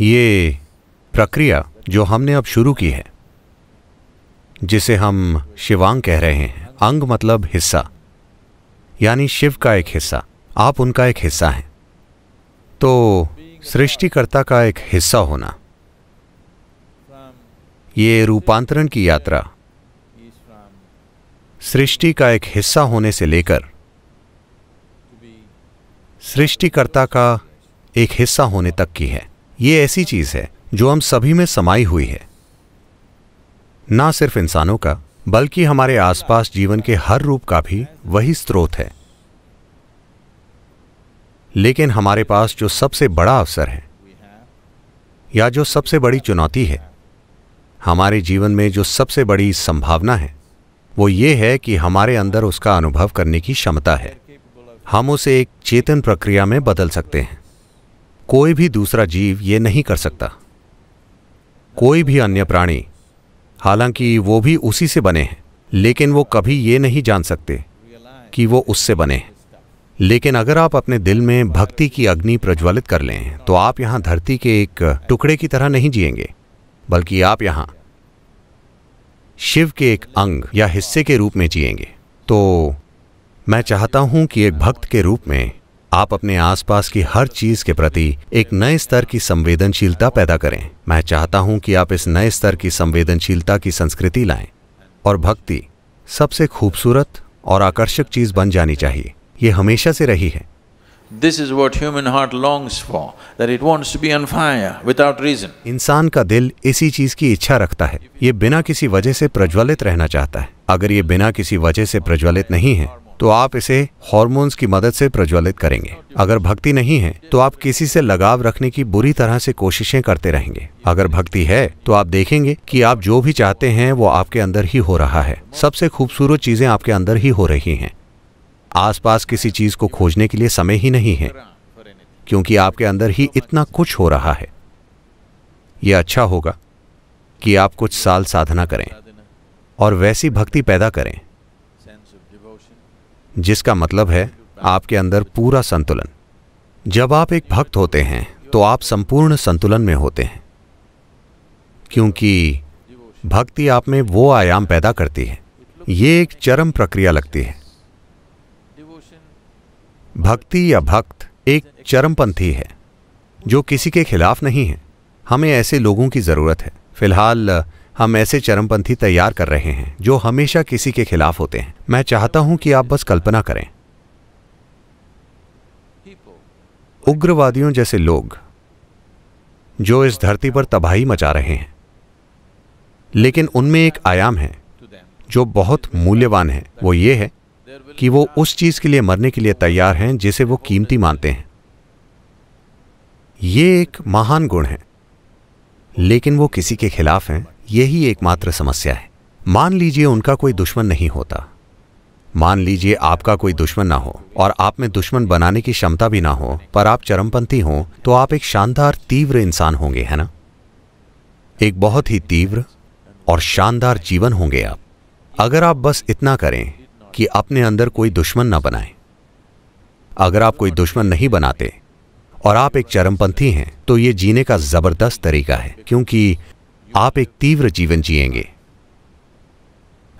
ये प्रक्रिया जो हमने अब शुरू की है, जिसे हम शिवांग कह रहे हैं। अंग मतलब हिस्सा, यानी शिव का एक हिस्सा, आप उनका एक हिस्सा हैं। तो सृष्टिकर्ता का एक हिस्सा होना, ये रूपांतरण की यात्रा, सृष्टि का एक हिस्सा होने से लेकर, सृष्टिकर्ता का एक हिस्सा होने तक की है। ये ऐसी चीज़ है जो हम सभी में समाई हुई है। ना सिर्फ़ इंसानों का, बल्कि हमारे आसपास जीवन के हर रूप का भी वही स्रोत है। लेकिन हमारे पास जो सबसे बड़ा अवसर है, या जो सबसे बड़ी चुनौती है, हमारे जीवन में जो सबसे बड़ी संभावना है, वो ये है कि हमारे अंदर उसका अनुभव करने की क्षमता है। हम उसे एक चेतन प्रक्रिया में बदल सकते हैं। कोई भी दूसरा जीव ये नहीं कर सकता। कोई भी अन्य प्राणी, हालाँकि वो भी उसी से बने हैं, लेकिन वो कभी ये नहीं जान सकते कि वो उससे बने हैं। लेकिन अगर आप अपने दिल में भक्ति की अग्नि प्रज्वलित कर लें तो आप यहाँ धरती के एक टुकड़े की तरह नहीं जिएँगे, बल्कि आप यहाँ शिव के एक अंग या हिस्से के रूप में जिएँगे। तो मैं चाहता हूँ कि एक भक्त के रूप में आप अपने आसपास की हर चीज़ के प्रति एक नए स्तर की संवेदनशीलता पैदा करें। मैं चाहता हूँ कि आप इस नए स्तर की संवेदनशीलता की संस्कृति लाएँ और भक्ति सबसे खूबसूरत और आकर्षक चीज़ बन जानी चाहिए। ये हमेशा से रही है। This is what human heart longs for, that it wants to be on fire without reason. इंसान का दिल इसी चीज़ की इच्छा रखता है। ये बिना किसी वजह से प्रज्वलित रहना चाहता है। अगर ये बिना किसी वजह से प्रज्वलित नहीं है तो आप इसे हॉर्मोन्स की मदद से प्रज्वलित करेंगे। अगर भक्ति नहीं है तो आप किसी से लगाव रखने की बुरी तरह से कोशिशें करते रहेंगे। अगर भक्ति है तो आप देखेंगे कि आप जो भी चाहते हैं, वो आपके अंदर ही हो रहा है। सबसे खूबसूरत चीज़ें आपके अंदर ही हो रही हैं। आसपास किसी चीज़ को खोजने के लिए समय ही नहीं है, क्योंकि आपके अंदर ही इतना कुछ हो रहा है। यह अच्छा होगा कि आप कुछ साल साधना करें और वैसी भक्ति पैदा करें। जिसका मतलब है आपके अंदर पूरा संतुलन। जब आप एक भक्त होते हैं तो आप संपूर्ण संतुलन में होते हैं। क्योंकि भक्ति आप में वो आयाम पैदा करती है। ये एक चरम प्रक्रिया लगती है। भक्ति या भक्त एक चरमपंथी है, जो किसी के खिलाफ नहीं है। हमें ऐसे लोगों की ज़रूरत है। फ़िलहाल हम ऐसे चरमपंथी तैयार कर रहे हैं, जो हमेशा किसी के खिलाफ होते हैं। मैं चाहता हूँ कि आप बस कल्पना करें। उग्रवादियों जैसे लोग, जो इस धरती पर तबाही मचा रहे हैं, लेकिन उनमें एक आयाम है, जो बहुत मूल्यवान है। वो ये है कि वो उस चीज़ के लिए मरने के लिए तैयार हैं, जिसे वो कीमती मानते हैं। ये एक महान गुण है, लेकिन वो किसी के खिलाफ हैं। यही एकमात्र समस्या है। मान लीजिए उनका कोई दुश्मन नहीं होता। मान लीजिए आपका कोई दुश्मन ना हो और आप में दुश्मन बनाने की क्षमता भी ना हो, पर आप चरमपंथी हो तो आप एक शानदार, तीव्र इंसान होंगे, है ना? एक बहुत ही तीव्र और शानदार जीवन होंगे आप। अगर आप बस इतना करें कि अपने अंदर कोई दुश्मन ना बनाए, अगर आप कोई दुश्मन नहीं बनाते और आप एक चरमपंथी हैं तो ये जीने का ज़बरदस्त तरीका है, क्योंकि आप एक तीव्र जीवन जिएँगे।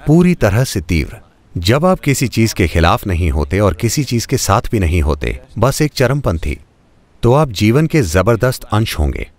पूरी तरह से तीव्र। जब आप किसी चीज़ के खिलाफ नहीं होते और किसी चीज़ के साथ भी नहीं होते, बस एक चरमपंथी तो आप जीवन के ज़बरदस्त अंश होंगे।